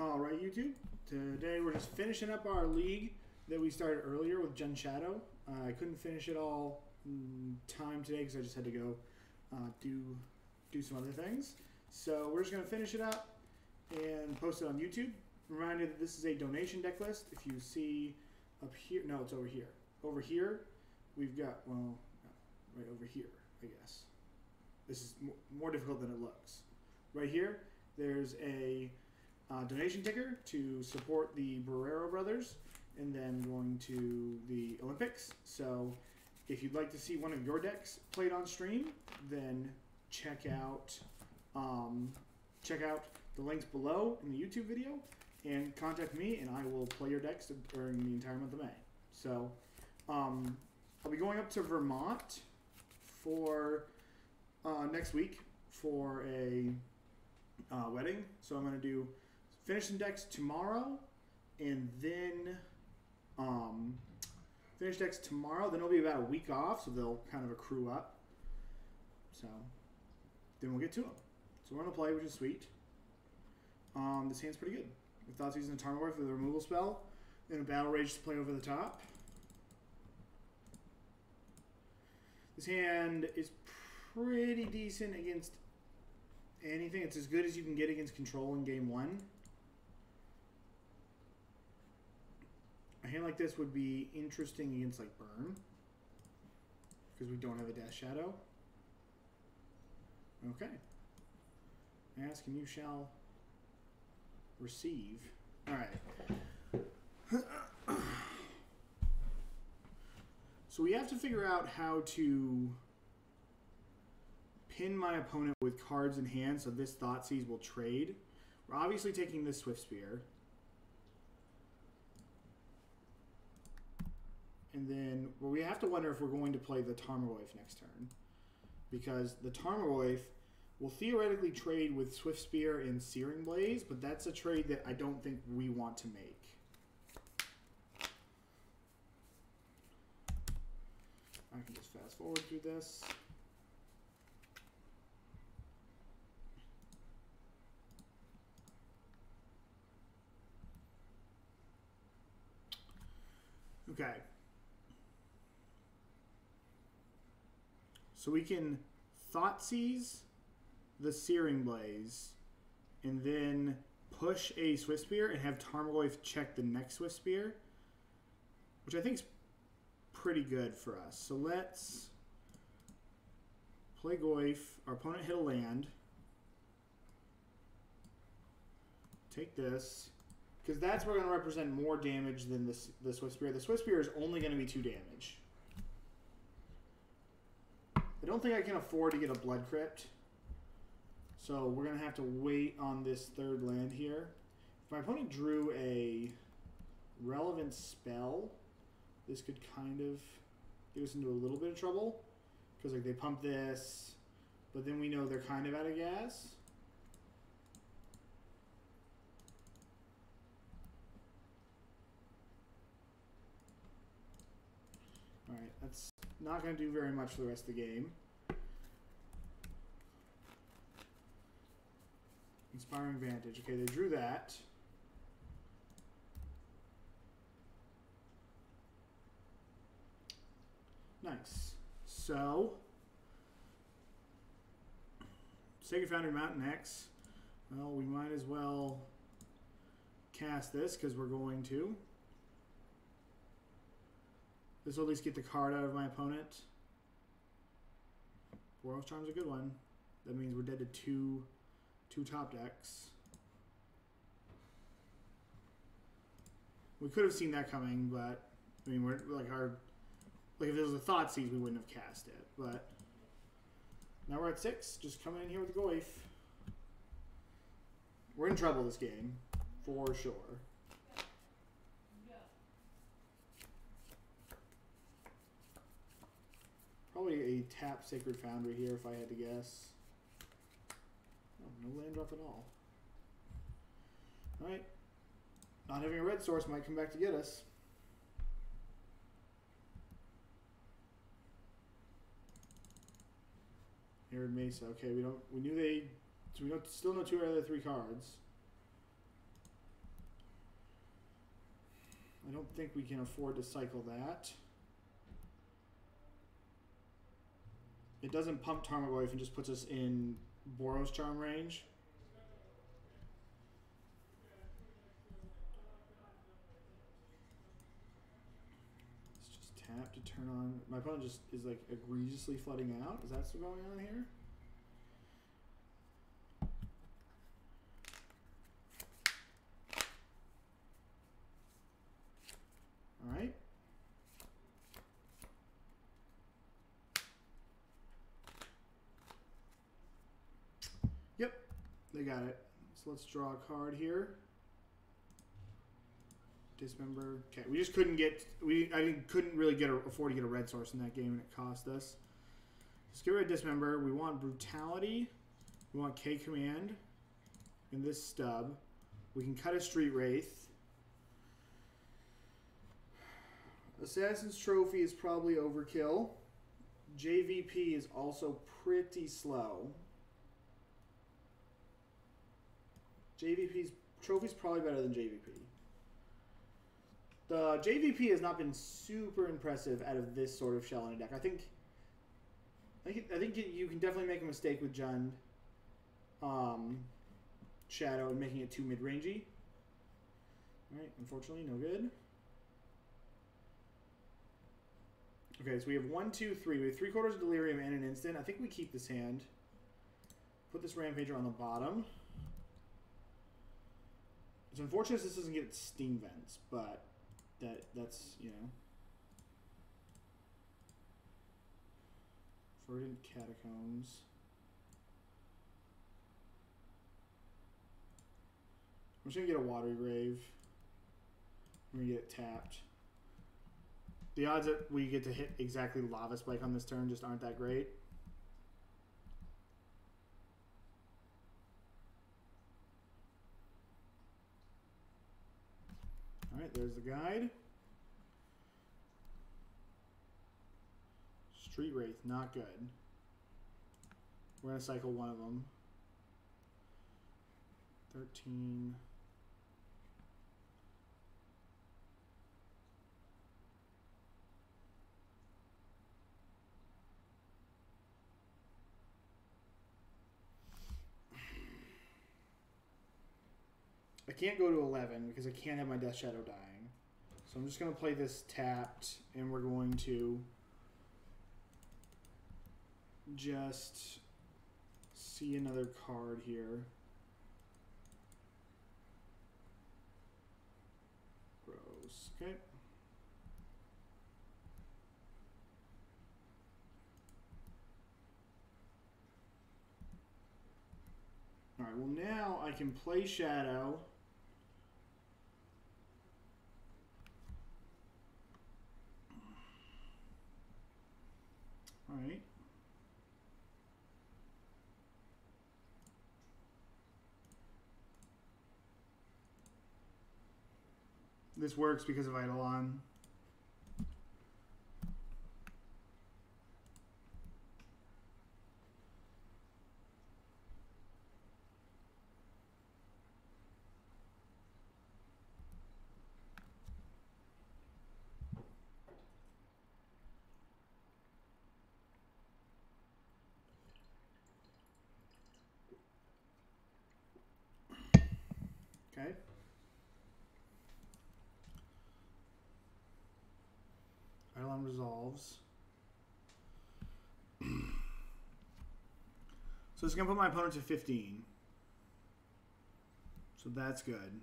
All right, YouTube. Today we're just finishing up our league that we started earlier with Jund Shadow. Uh, I couldn't finish it all time today because I just had to go uh, do do some other things. So we're just gonna finish it up and post it on YouTube. Reminder that this is a donation deck list. If you see up here, no, it's over here. Over here, we've got well, right over here, I guess. This is more difficult than it looks. Right here, there's a uh, donation ticker to support the Barreiro brothers and then going to the Olympics. So if you'd like to see one of your decks played on stream, then check out um, check out the links below in the YouTube video and contact me and I will play your decks during the entire month of May. So um, I'll be going up to Vermont for uh, next week for a uh, wedding. So I'm going to do finish some decks tomorrow, and then um, finish decks tomorrow. Then it'll be about a week off, so they'll kind of accrue up. So then we'll get to them. So we're gonna play, which is sweet. Um, this hand's pretty good. We thought using the Tarmogoyf for the removal spell, and a Battle Rage to play over the top. This hand is pretty decent against anything. It's as good as you can get against control in game one. A hand like this would be interesting against like burn because we don't have a Death shadow. Okay. Ask and you shall receive. All right. so we have to figure out how to pin my opponent with cards in hand so this Thoughtseize will trade. We're obviously taking this Swiftspear. And then well, we have to wonder if we're going to play the Tarmogoyf next turn. Because the Tarmogoyf will theoretically trade with Swiftspear and Searing Blaze, but that's a trade that I don't think we want to make. I can just fast forward through this. Okay. So we can Thoughtseize the Searing Blaze and then push a Swiftspear and have Tarmogoyf check the next Swiftspear, which I think is pretty good for us. So let's play Goyf. Our opponent hit a land. Take this. Because that's where we're going to represent more damage than this, the Swiftspear. The Swiftspear is only going to be 2 damage. I don't think I can afford to get a Blood Crypt. So we're going to have to wait on this third land here. If my opponent drew a relevant spell, this could kind of get us into a little bit of trouble. Because like they pump this, but then we know they're kind of out of gas. Alright, that's not going to do very much for the rest of the game. Inspiring Vantage. Okay, they drew that. Nice. So, Sacred Foundry Mountain X. Well, we might as well cast this because we're going to. This will at least get the card out of my opponent. Boros Charm's is a good one. That means we're dead to two, two top decks. We could have seen that coming, but I mean, we're like our like if it was a thought Thoughtseize, we wouldn't have cast it. But now we're at six. Just coming in here with the Goyf. We're in trouble this game, for sure. Probably a tap Sacred Foundry here if I had to guess. Oh, no land drop at all. Alright. Not having a red source might come back to get us. Arid Mesa. Okay, we don't. We knew they. So we don't, still know two out of the three cards. I don't think we can afford to cycle that. It doesn't pump Tarmogoyf and just puts us in Boros Charm range. Let's just tap to turn on. My opponent just is like egregiously flooding out. Is that what's going on here? All right. They got it. So let's draw a card here. Dismember. Okay, we just couldn't get we I didn't, couldn't really get a, afford to get a red source in that game, and it cost us. Let's get rid of dismember. We want brutality. We want K command in this stub. We can cut a street wraith. Assassin's Trophy is probably overkill. JVP is also pretty slow. JVP's trophy's probably better than JVP. The JVP has not been super impressive out of this sort of shell in a deck. I think. I think, you can definitely make a mistake with Jund, um, Shadow, and making it too mid rangey. All right, unfortunately, no good. Okay, so we have one, two, three. We have three quarters of delirium and an instant. I think we keep this hand. Put this rampager on the bottom. It's unfortunate this doesn't get steam vents, but that that's you know. Verdant catacombs. I'm just gonna get a watery grave. I'm gonna get tapped. The odds that we get to hit exactly Lava Spike on this turn just aren't that great. Alright, there's the guide. Street Wraith, not good. We're going to cycle one of them. 13... I can't go to 11 because I can't have my Death Shadow dying. So I'm just going to play this tapped, and we're going to just see another card here. Gross. Okay. Alright, well now I can play Shadow. All right. This works because of Eidolon. Okay. Eidolon resolves. so it's going to put my opponent to 15. So that's good.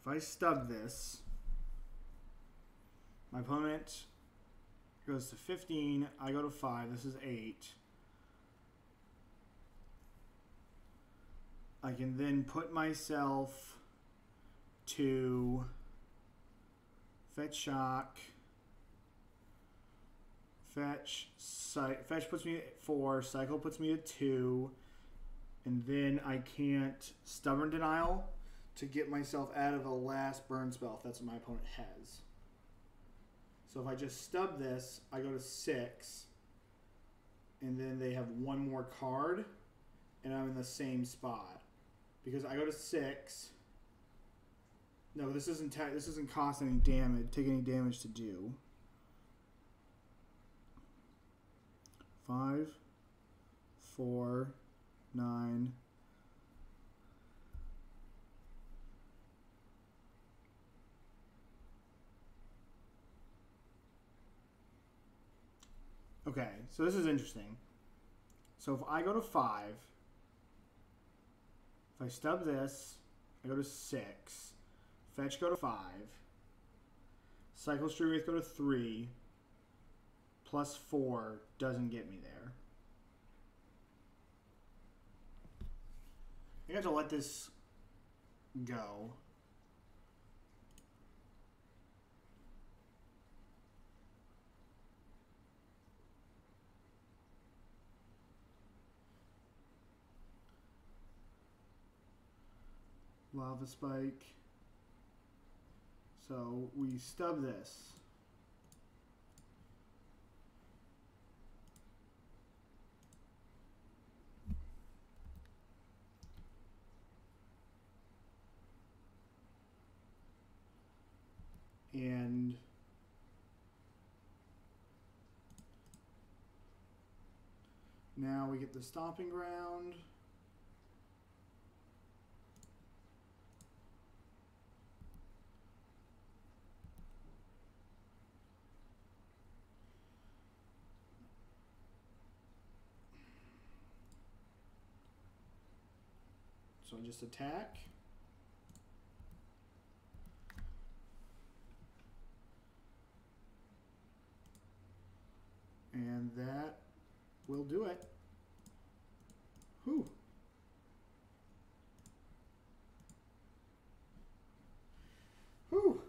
If I stub this, my opponent goes to 15, I go to 5, this is 8. I can then put myself to fetch shock. Fetch, fetch puts me at four, cycle puts me at two, and then I can't stubborn denial to get myself out of the last burn spell if that's what my opponent has. So if I just stub this, I go to six, and then they have one more card, and I'm in the same spot because I go to six. No, this isn't this isn't cost any damage. Take any damage to do. Five, four, nine. Okay, so this is interesting. So if I go to five, if I stub this, I go to six. Fetch go to five. Cycle Street Wraith go to three. Plus four doesn't get me there. I have to let this go. Lava spike. So we stub this. And now we get the stomping ground. So I just attack. And that will do it. Whew. Whew.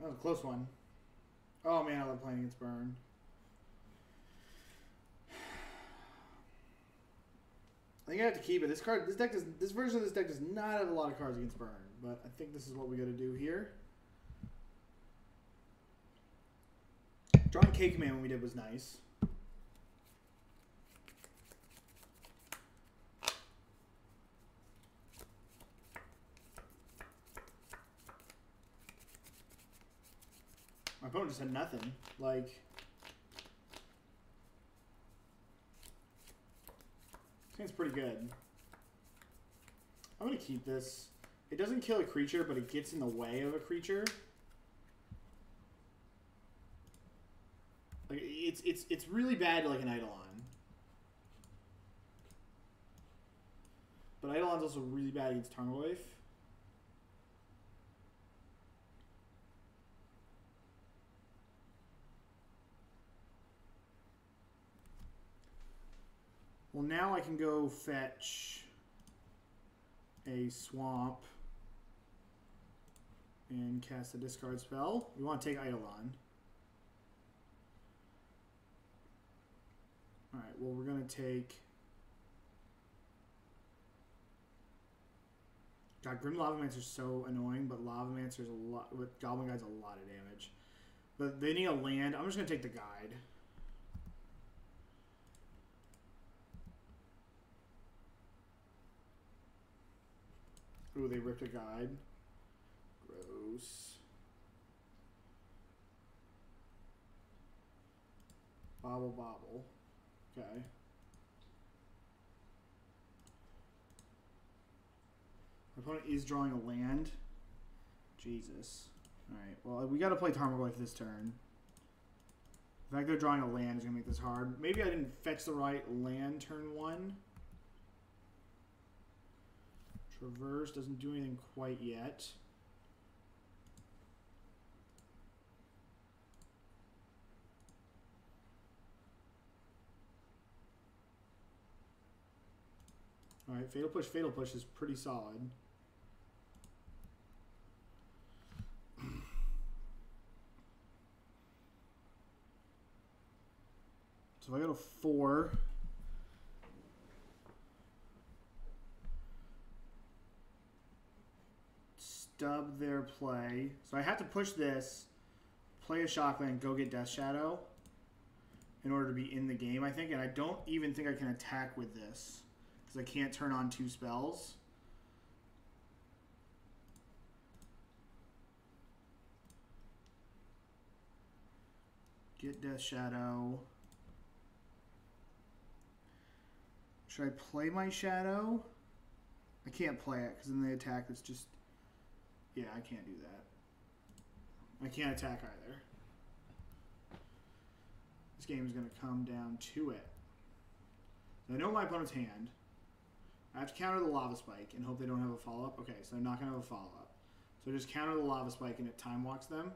That was a close one. Oh man, I love playing against Burn. I think I have to keep it. This card, this deck does, this version of this deck does not have a lot of cards against burn, but I think this is what we got to do here. Drawing Cake Man when we did was nice. My opponent just had nothing. Like. Seems pretty good. I'm gonna keep this. It doesn't kill a creature, but it gets in the way of a creature. Like it's it's it's really bad like an Eidolon. But Eidolon's also really bad against Tarmogoyf. Now I can go fetch a swamp and cast a discard spell. We want to take Eidolon. Alright, well, we're going to take... God, Grim Lavamancer is so annoying, but Lavamancer is a lot... Goblin Guide's a lot of damage. But they need a land. I'm just going to take the guide. Ooh, they ripped a guide. Gross. Bauble bauble. Okay. My opponent is drawing a land. Jesus. Alright, well, we gotta play Tarmogoyf this turn. The fact they're drawing a land is gonna make this hard. Maybe I didn't fetch the right land turn one. Traverse doesn't do anything quite yet. Alright, Fatal Push, Fatal Push is pretty solid. So I go to four, stub their play. So I have to push this, play a Shockland, go get Death Shadow. in order to be in the game, I think. And I don't even think I can attack with this because I can't turn on two spells. Get Death Shadow. Should I play my Shadow? I can't play it because then they attack It's just. Yeah, I can't do that. I can't attack either. This game is going to come down to it. I know my opponent's hand. I have to counter the Lava Spike and hope they don't have a follow up. Okay, so they're not going to have a follow up. So just counter the Lava Spike and it time walks them.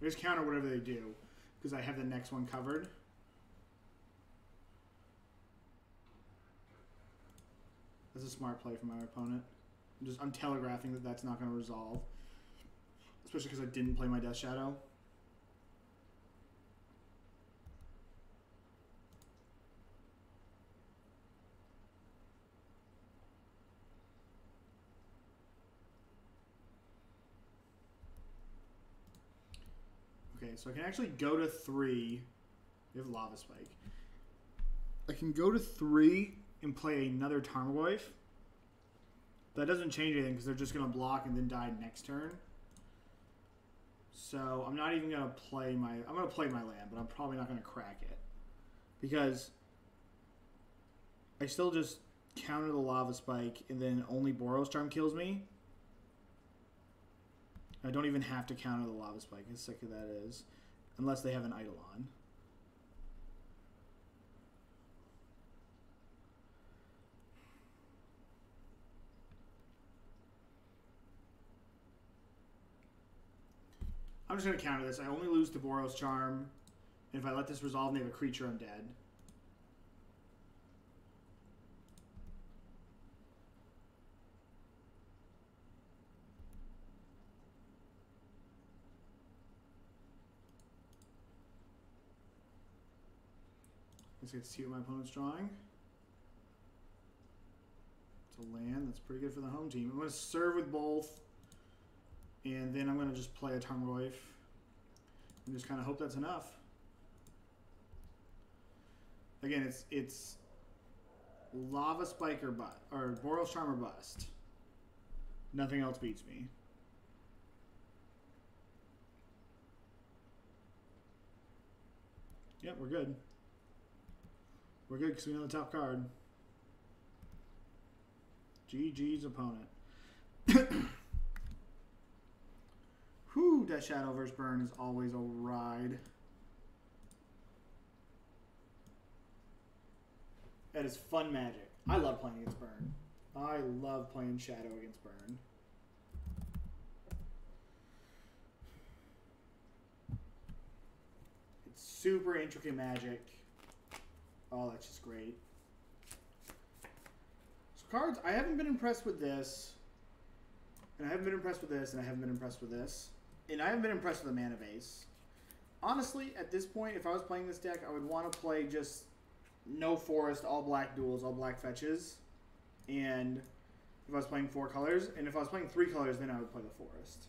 I just counter whatever they do because I have the next one covered. That's a smart play from my opponent. I'm just I'm telegraphing that that's not going to resolve, especially because I didn't play my Death Shadow. Okay, so I can actually go to three. We have Lava Spike. I can go to three and play another Tarmogoyf. That doesn't change anything because they're just going to block and then die next turn. So I'm not even going to play my... I'm going to play my land, but I'm probably not going to crack it. Because I still just counter the Lava Spike and then only Boros Charm kills me. I don't even have to counter the Lava Spike, as sick as that is. Unless they have an Eidolon. I'm just going to counter this. I only lose to Boros Charm. And if I let this resolve, they have a creature I'm dead. Let's get to see what my opponent's drawing. It's a land. That's pretty good for the home team. I'm going to serve with both. And then I'm going to just play a Tarmogoyf. And just kind of hope that's enough. Again, it's it's Lava Spike or, but, or Boros Charm or Bust. Nothing else beats me. Yep, we're good. We're good because we know the top card. GG's opponent. Death Shadow versus Burn is always a ride. That is fun magic. I love playing against Burn. I love playing Shadow against Burn. It's super intricate magic. Oh, that's just great. So cards, I haven't been impressed with this. And I haven't been impressed with this, and I haven't been impressed with this. And I haven't been impressed with the mana base. Honestly, at this point, if I was playing this deck, I would want to play just no forest, all black duels, all black fetches. And if I was playing four colors, and if I was playing three colors, then I would play the forest.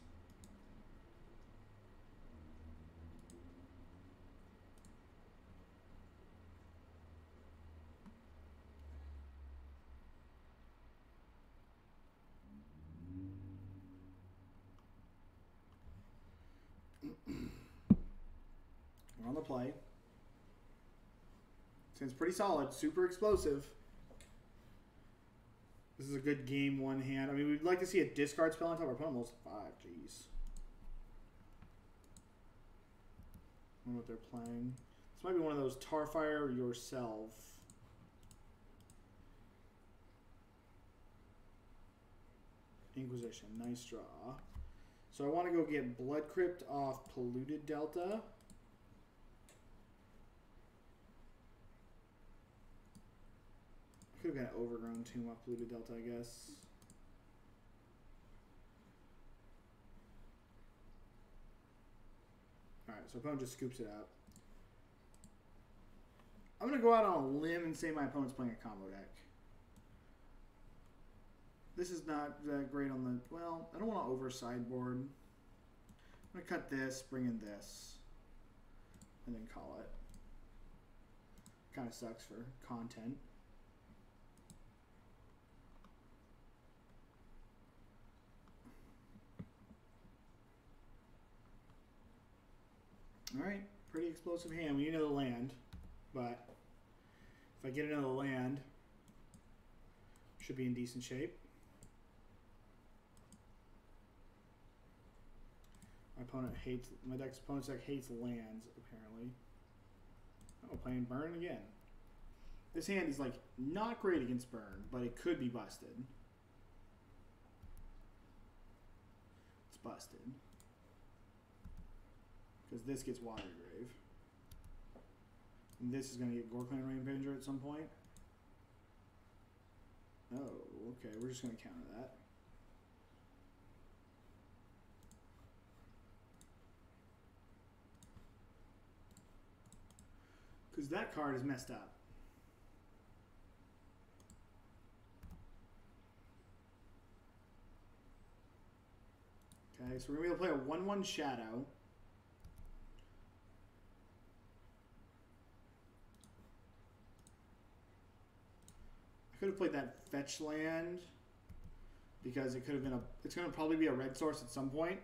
Play. Seems pretty solid, super explosive. This is a good game one hand. I mean, we'd like to see a discard spell on top of our opponent. Most five, jeez. I wonder what they're playing. This might be one of those Tarfire yourself. Inquisition, nice draw. So I want to go get Blood Crypt off Polluted Delta. Could have got an Overgrown Tomb off Polluted Delta, I guess. Alright, so opponent just scoops it out. I'm going to go out on a limb and say my opponent's playing a combo deck. This is not that great on the... Well, I don't want to over sideboard. I'm going to cut this, bring in this. and then call it. Kind of sucks for content. All right, pretty explosive hand. We need another land, but if I get another land, should be in decent shape. My opponent hates my deck's opponent's deck hates lands apparently. Oh, playing burn again. This hand is like not great against burn, but it could be busted. It's busted. Because this gets Water Grave. And this is going to get Ghor-Clan Rampager at some point. Oh, okay. We're just going to counter that. Because that card is messed up. Okay, so we're going to be able to play a 1 1 Shadow. Could have played that fetch land because it could have been a. It's going to probably be a red source at some point.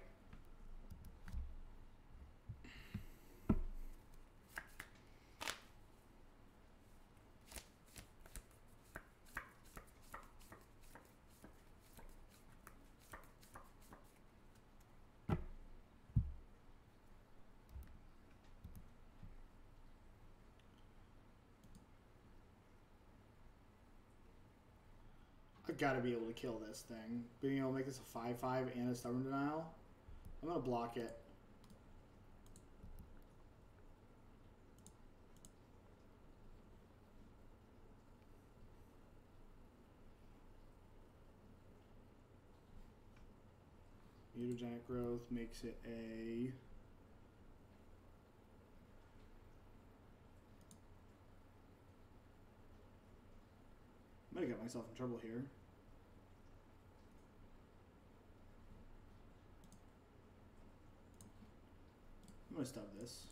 I've got to be able to kill this thing. Being able to make this a 5-5 and a stubborn denial. I'm to block it. Mutagenic growth makes it a I might have got myself in trouble here. I'm gonna stub this.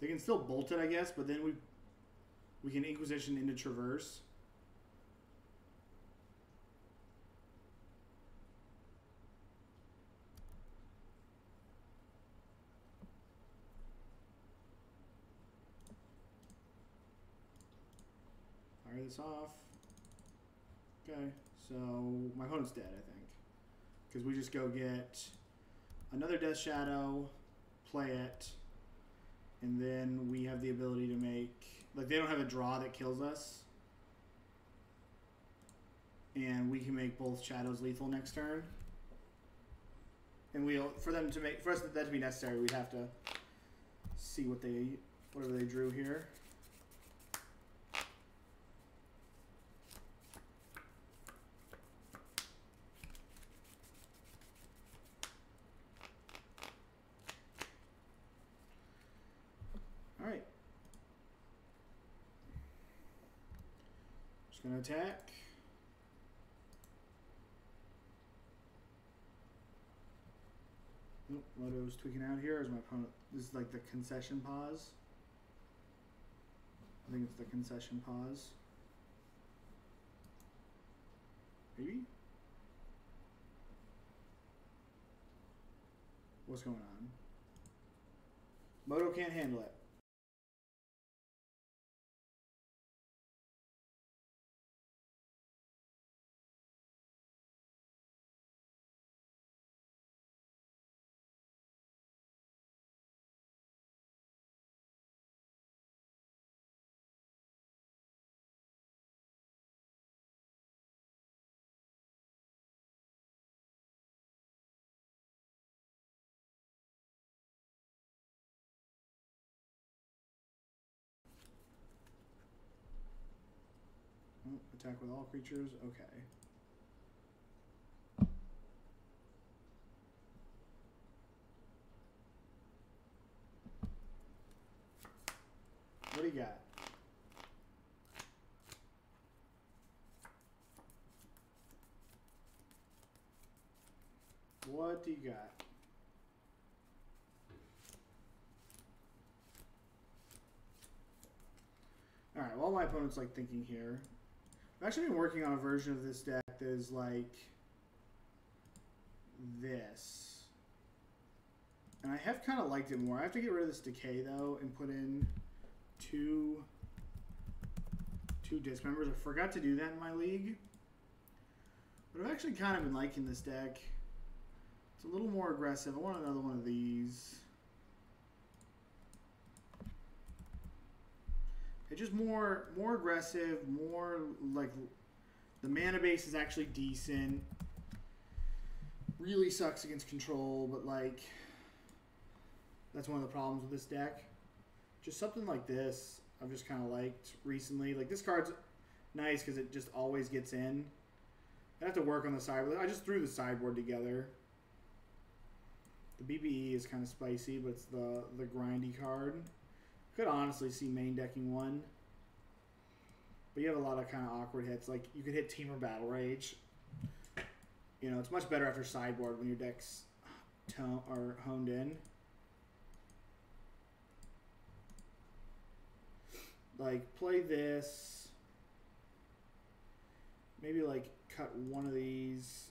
They can still bolt it, I guess, but then we we can Inquisition into Traverse. This off. Okay, so my opponent's dead, I think. Because we just go get another Death Shadow, play it, and then we have the ability to make. Like, they don't have a draw that kills us. And we can make both shadows lethal next turn. And we'll for them to make for us that to be necessary, we'd have to see what they whatever they drew here. All right. Just gonna attack. Nope, Moto's tweaking out here. Is my opponent? This is like the concession pause. I think it's the concession pause. Maybe. What's going on? Moto can't handle it. Attack with all creatures. Okay. What do you got? What do you got? All right. While my opponent's like thinking here, I've actually been working on a version of this deck that is like this, and I have kind of liked it more. I have to get rid of this decay though and put in two two Dismembers. I forgot to do that in my league, but I've actually kind of been liking this deck. It's a little more aggressive. I want another one of these. It's just more more aggressive, more like the mana base is actually decent. Really sucks against control, but like that's one of the problems with this deck. Just something like this, I've just kind of liked recently. Like this card's nice because it just always gets in. I have to work on the sideboard. I just threw the sideboard together. The BBE is kind of spicy, but it's the the grindy card. Could honestly see main decking one. But you have a lot of kind of awkward hits. Like you could hit Temur Battle Rage. You know, it's much better after sideboard when your deck's tone are honed in. Like play this. Maybe like cut one of these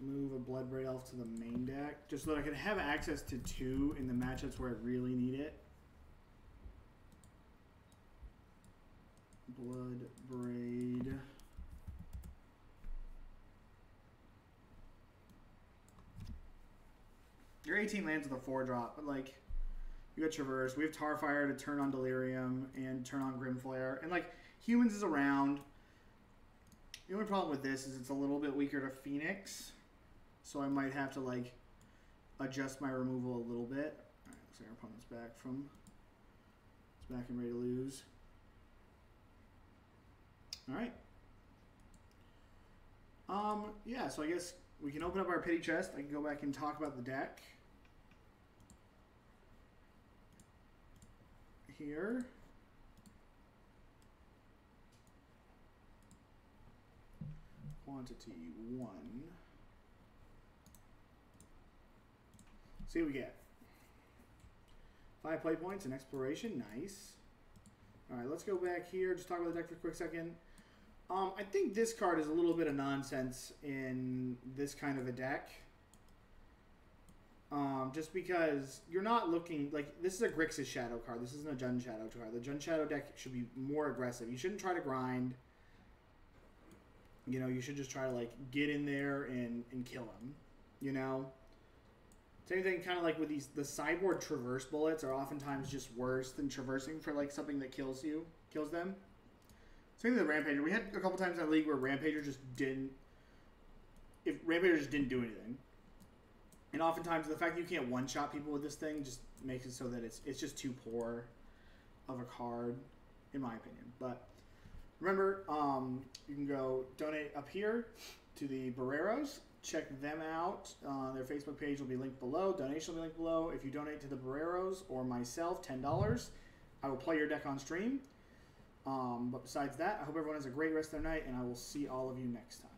move a Bloodbraid Elf to the main deck, just so that I can have access to two in the matchups where I really need it. Blood Braid. Your 18 lands with a 4 drop, but like, you got Traverse. We have Tarfire to turn on Delirium and turn on Grim Flayer. And like, Humans is around. The only problem with this is it's a little bit weaker to Phoenix. So I might have to like adjust my removal a little bit. Alright, looks like our opponent's back from it's back and ready to lose. Alright. Um, yeah, so I guess we can open up our pity chest. I can go back and talk about the deck. Here. Quantity one. See what we get. Five play points and exploration. Nice. All right, let's go back here. Just talk about the deck for a quick second. Um, I think this card is a little bit of nonsense in this kind of a deck. Um, just because you're not looking like this is a Grixis Shadow card. This isn't a Jund Shadow card. The Jund Shadow deck should be more aggressive. You shouldn't try to grind. You know, you should just try to like get in there and and kill him. You know. Same thing, kind of like with these, the sideboard traverse bullets are oftentimes just worse than traversing for like something that kills you, kills them. Same with Rampager. We had a couple times in that league where Rampager just didn't, if Rampager just didn't do anything. And oftentimes the fact that you can't one-shot people with this thing just makes it so that it's it's just too poor of a card, in my opinion. But remember, um, you can go donate up here to the Barreiros check them out. Uh, their Facebook page will be linked below. Donation will be linked below. If you donate to the Barreiros or myself, ten dollars, I will play your deck on stream. Um, but besides that, I hope everyone has a great rest of their night, and I will see all of you next time.